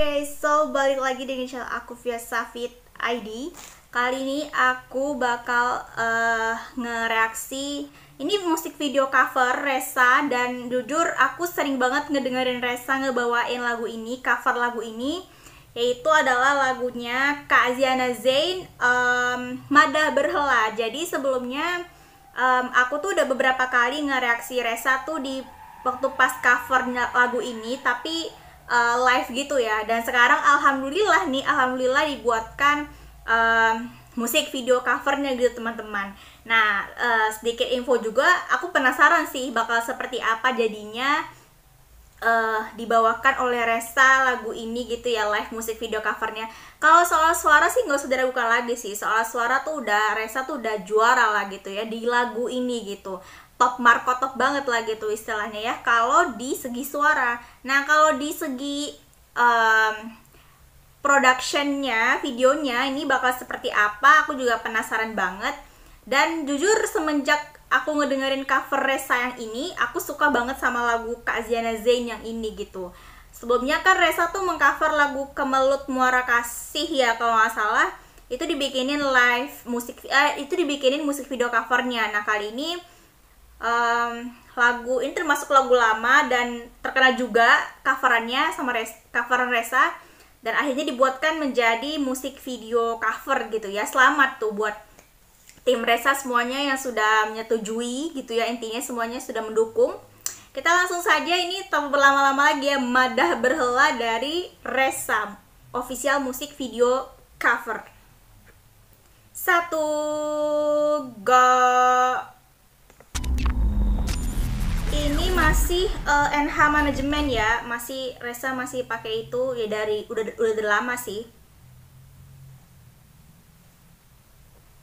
Oke, so balik lagi dengan channel aku via Safit ID. Kali ini aku bakal uh, ngereaksi ini musik video cover Resa dan jujur aku sering banget ngedengerin Resa ngebawain lagu ini, cover lagu ini yaitu adalah lagunya Kak Ziana Zain um, Madah Berhela. Jadi sebelumnya um, aku tuh udah beberapa kali ngereaksi Resa tuh di waktu pas cover lagu ini tapi uh, live gitu ya. Dan sekarang alhamdulillah nih alhamdulillah dibuatkan uh, musik video covernya gitu teman-teman. Nah uh, sedikit info juga aku penasaran sih bakal seperti apa jadinya uh, dibawakan oleh Resa lagu ini gitu ya live musik video covernya. Kalau soal suara sih nggak usah diragukan lagi sih. Soal suara tuh udah Resa tuh udah juara lah gitu ya di lagu ini gitu top marko top banget lah gitu istilahnya ya kalau di segi suara. Nah kalau di segi um, productionnya videonya ini bakal seperti apa aku juga penasaran banget. Dan jujur semenjak aku ngedengerin cover Resa yang ini aku suka banget sama lagu Kak Ziana Zain yang ini gitu. Sebelumnya kan Resa tuh mengcover lagu Kemelut Muara Kasih ya kalau nggak salah. Itu dibikinin live musik eh, itu dibikinin musik video covernya. Nah kali ini um, lagu ini termasuk lagu lama dan terkenal juga coverannya sama res, coveran Resa dan akhirnya dibuatkan menjadi musik video cover gitu ya. Selamat tuh buat tim Resa semuanya yang sudah menyetujui gitu ya. Intinya semuanya sudah mendukung. Kita langsung saja ini tanpa berlama-lama lagi ya Madah Berhela dari Resa official musik video cover. Satu go ini masih uh, eh, NH manajemen ya. Masih Resa masih pakai itu. Ya dari udah udah lama sih.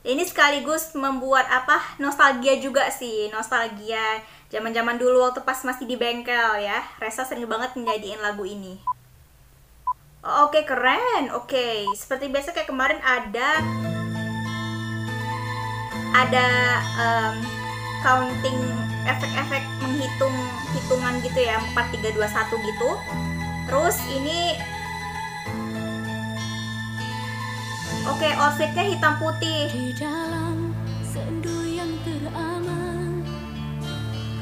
Ini sekaligus membuat apa? Nostalgia juga sih. Nostalgia zaman zaman dulu waktu pas masih di bengkel ya. Resa sering banget menjadiin lagu ini. Oke okay, keren. Oke. Okay. seperti biasa kayak kemarin ada ada um, counting efek-efek menghitung hitungan gitu ya 4 3 2 1 gitu. Terus ini oke okay, outfitnya hitam putih. Di dalam sendu yang teraman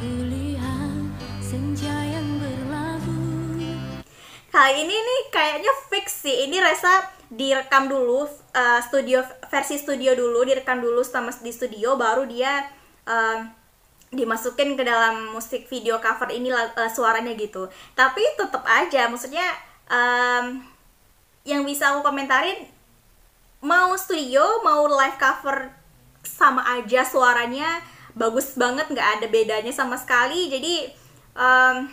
kulihat senja yang berlabuh. Kali ini nih kayaknya fix sih. Ini Resa direkam dulu uh, studio versi studio dulu direkam dulu sama di studio baru dia uh, dimasukin ke dalam musik video cover ini uh, suaranya gitu. Tapi tetap aja maksudnya um, yang bisa aku komentarin mau studio mau live cover sama aja suaranya bagus banget nggak ada bedanya sama sekali. Jadi um,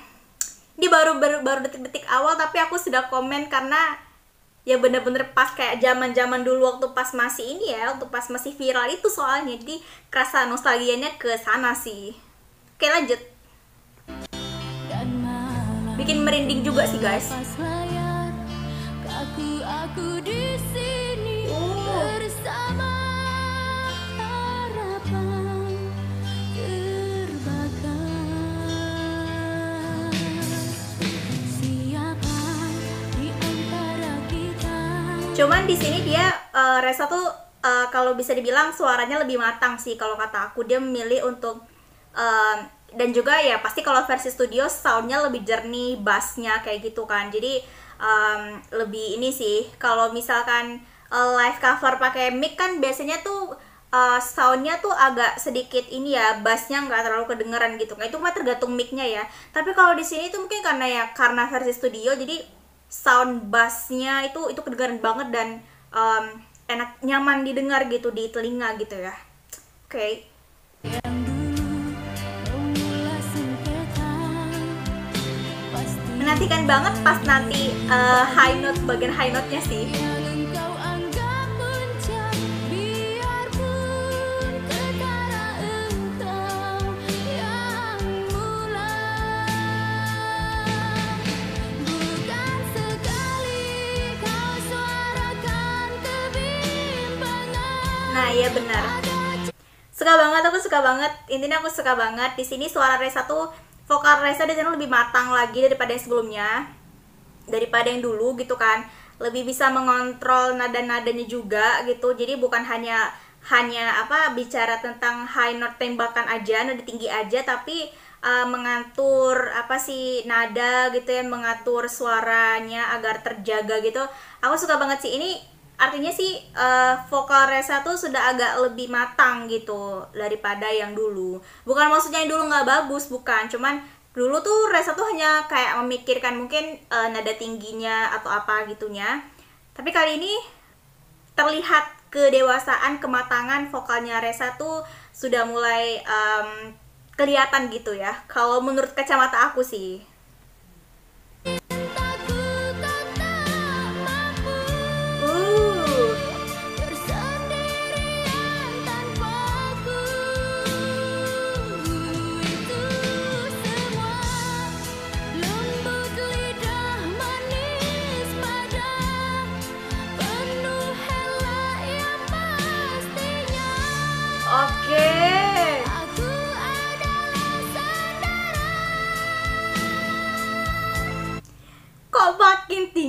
ini baru baru baru detik-detik awal tapi aku sudah komen karena ya bener-bener pas kayak zaman zaman dulu waktu pas masih ini ya waktu pas masih viral itu soalnya. Jadi kerasa nostalgianya ke sana sih. Oke lanjut. Bikin merinding juga sih guys cuman di sini dia uh, Resa tuh uh, kalau bisa dibilang suaranya lebih matang sih kalau kata aku. Dia memilih untuk uh, dan juga ya pasti kalau versi studio soundnya lebih jernih bassnya kayak gitu kan. Jadi um, lebih ini sih kalau misalkan uh, live cover pakai mic kan biasanya tuh uh, soundnya tuh agak sedikit ini ya bassnya nggak terlalu kedengeran gitu. Nah itu mah tergantung micnya ya. Tapi kalau di sini tuh mungkin karena ya karena versi studio jadi sound bassnya itu itu kedengaran banget dan um, enak nyaman didengar gitu di telinga gitu ya oke okay. menantikan banget pas nanti uh, high note bagian high note nya sih nah iya benar. Suka banget aku suka banget. Intinya aku suka banget. Di sini suara Reza tuh vokal Reza di sana lebih matang lagi daripada yang sebelumnya. Daripada yang dulu gitu kan. Lebih bisa mengontrol nada-nadanya juga gitu. Jadi bukan hanya hanya apa bicara tentang high note tembakan aja nada tinggi aja tapi uh, mengatur apa sih nada gitu ya mengatur suaranya agar terjaga gitu. Aku suka banget sih. Ini artinya sih uh, vokal Resa tuh sudah agak lebih matang gitu daripada yang dulu. Bukan maksudnya yang dulu nggak bagus bukan. Cuman dulu tuh Resa tuh hanya kayak memikirkan mungkin uh, nada tingginya atau apa gitunya. Tapi kali ini terlihat kedewasaan kematangan vokalnya Resa tuh sudah mulai um, kelihatan gitu ya. Kalau menurut kacamata aku sih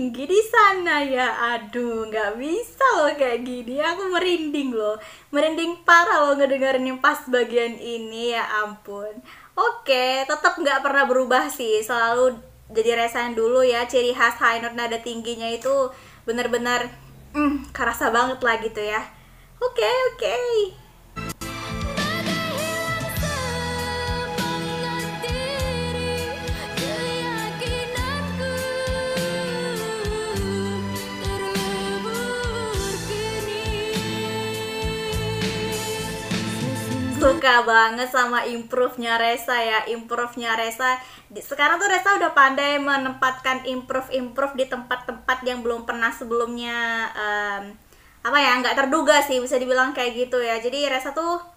tinggi di sana ya? Aduh nggak bisa loh kayak gini. Aku merinding loh. Merinding parah loh ngedengerin yang pas bagian ini ya ampun. Oke tetap nggak pernah berubah sih. Selalu jadi resahan dulu ya. Ciri khas high note nada tingginya itu bener-bener hmm, kerasa banget lah gitu ya. Oke oke suka banget sama improve-nya Resa ya improve-nya Resa sekarang tuh Resa udah pandai menempatkan improve-improve di tempat-tempat yang belum pernah sebelumnya um, apa ya nggak terduga sih bisa dibilang kayak gitu ya. Jadi Resa tuh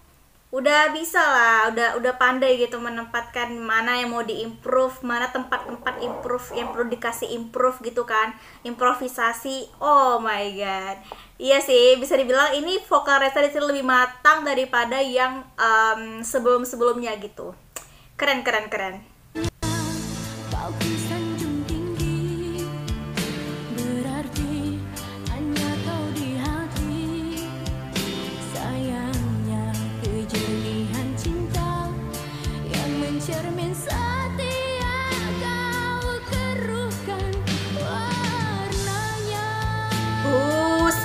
udah bisa lah udah udah pandai gitu menempatkan mana yang mau diimprove mana tempat-tempat improve yang perlu dikasih improve gitu kan. Improvisasi oh my god. Iya sih bisa dibilang ini vokal Reza di lebih matang daripada yang um, sebelum sebelumnya gitu. Keren keren keren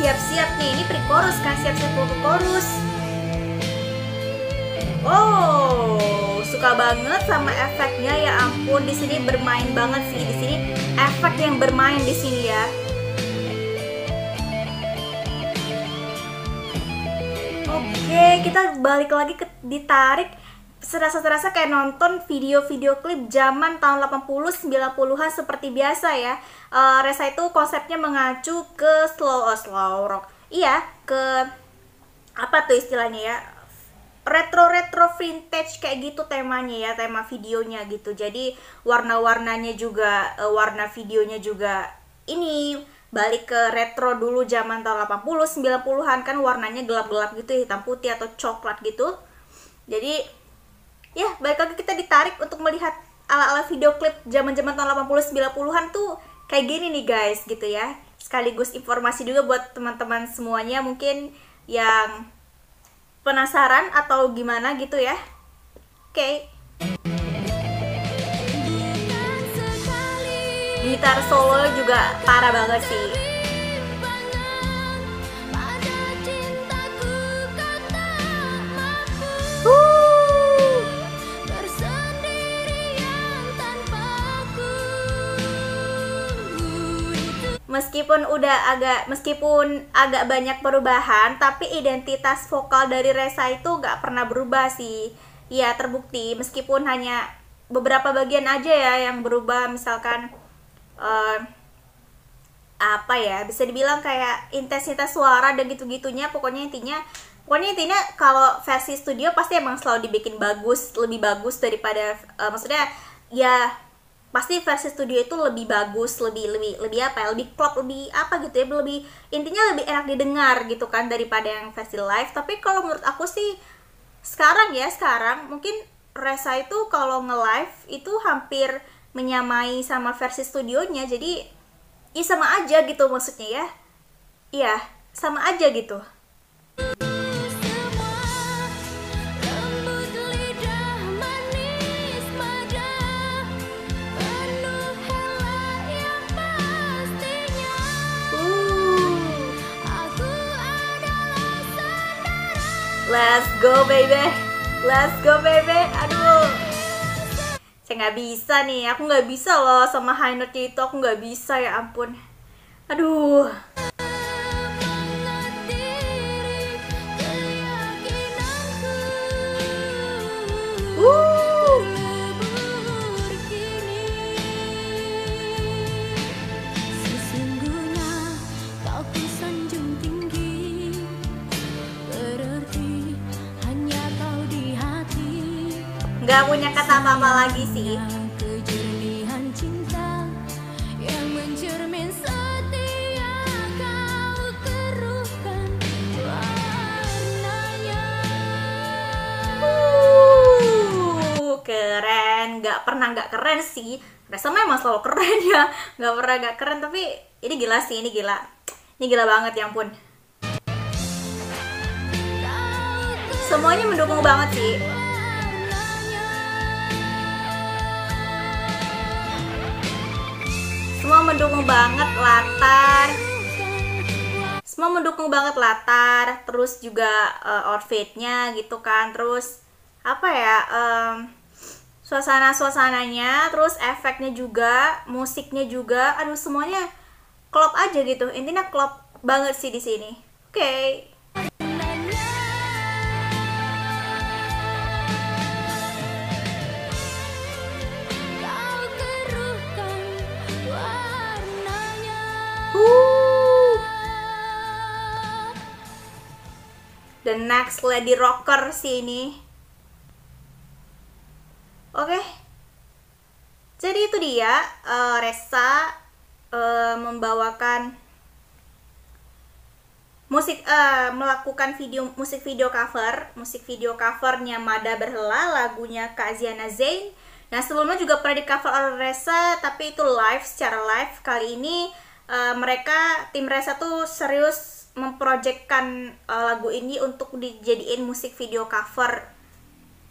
siap-siap nih. Ini pre-chorus kan siap-siap ke chorus oh suka banget sama efeknya. Ya ampun di sini bermain banget sih. Di sini efek yang bermain di sini ya. Oke, kita balik lagi ke ditarik serasa-serasa kayak nonton video-video klip zaman tahun 80 90-an seperti biasa ya. Uh, Resa itu konsepnya mengacu ke slow oh, slow rock. Iya, ke apa tuh istilahnya ya? retro-retro vintage kayak gitu temanya ya, tema videonya gitu. Jadi warna-warnanya juga uh, warna videonya juga ini balik ke retro dulu zaman tahun 80 90-an kan warnanya gelap-gelap gitu hitam putih atau coklat gitu. Jadi ya balik lagi kita ditarik untuk melihat ala-ala video klip zaman-zaman tahun 80 90-an tuh kayak gini nih guys gitu ya. Sekaligus informasi juga buat teman-teman semuanya mungkin yang penasaran atau gimana gitu ya. Oke. Okay. Gitar solo juga parah banget sih. Meskipun udah agak meskipun agak banyak perubahan tapi identitas vokal dari Resa itu gak pernah berubah sih. Ya terbukti. Meskipun hanya beberapa bagian aja ya yang berubah. Misalkan uh, apa ya bisa dibilang kayak intensitas suara dan gitu-gitunya. Pokoknya intinya pokoknya intinya kalau versi studio pasti emang selalu dibikin bagus lebih bagus daripada uh, maksudnya ya pasti versi studio itu lebih bagus lebih lebih lebih apa ya lebih klop lebih apa gitu ya lebih intinya lebih enak didengar gitu kan daripada yang versi live. Tapi kalau menurut aku sih sekarang ya sekarang mungkin Resa itu kalau nge live itu hampir menyamai sama versi studionya. Jadi iya sama aja gitu maksudnya ya. Iya sama aja gitu Let's go baby. Let's go baby. Aduh. Saya nggak bisa nih. Aku nggak bisa loh sama high note itu. Aku nggak bisa ya ampun. Aduh nggak punya kata apa-apa lagi sih. Uh, keren. Nggak pernah nggak keren sih. Rasa emang selalu keren ya. Nggak pernah nggak keren tapi ini gila sih ini gila. Ini gila banget ya ampun. Semuanya mendukung banget sih semua mendukung banget latar. Semua mendukung banget latar terus juga uh, outfitnya gitu kan. Terus apa ya um, suasana suasananya terus efeknya juga musiknya juga. Aduh semuanya klop aja gitu. Intinya klop banget sih di sini. Oke. okay. The next lady rocker sih ini. Oke. Okay. jadi itu dia uh, Resa uh, membawakan musik uh, melakukan video musik video cover musik video covernya Mada Berhela lagunya Kak Ziana Zain. Nah sebelumnya juga pernah di cover oleh Resa tapi itu live secara live. Kali ini uh, mereka tim Resa tuh serius memprojekkan uh, lagu ini untuk dijadiin musik video cover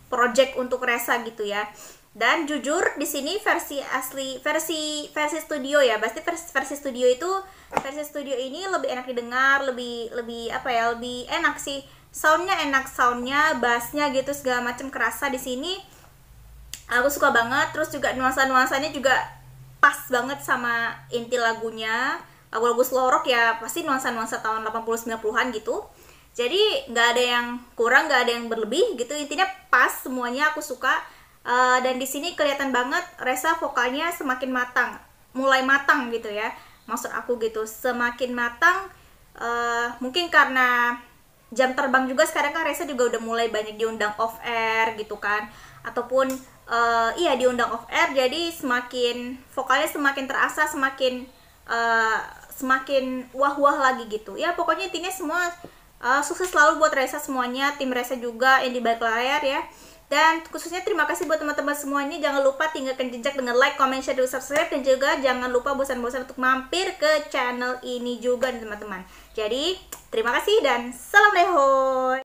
project untuk Resa gitu ya. Dan jujur di sini versi asli versi versi studio ya, pasti versi, versi studio itu versi studio ini lebih enak didengar, lebih lebih apa ya, lebih enak sih. Soundnya enak, soundnya, bassnya gitu segala macam kerasa di sini. Aku suka banget, terus juga nuansa-nuansanya juga pas banget sama inti lagunya lagu-lagu slow rock ya pasti nuansa-nuansa tahun 80-90an gitu. Jadi nggak ada yang kurang nggak ada yang berlebih gitu. Intinya pas semuanya aku suka. Uh, dan di sini kelihatan banget Resa vokalnya semakin matang. Mulai matang gitu ya maksud aku gitu. Semakin matang uh, mungkin karena jam terbang juga sekarang kan Resa juga udah mulai banyak diundang off air gitu kan. Ataupun uh, iya diundang off air jadi semakin vokalnya semakin terasa semakin semakin wah-wah lagi gitu. Ya pokoknya intinya semua uh, sukses selalu buat Reza semuanya tim Reza juga yang di balik layar ya. Dan khususnya terima kasih buat teman-teman semuanya. Jangan lupa tinggalkan jejak dengan like, comment, share, dan subscribe. Dan juga jangan lupa bosan-bosan untuk mampir ke channel ini juga teman-teman. Jadi terima kasih dan salam lehoy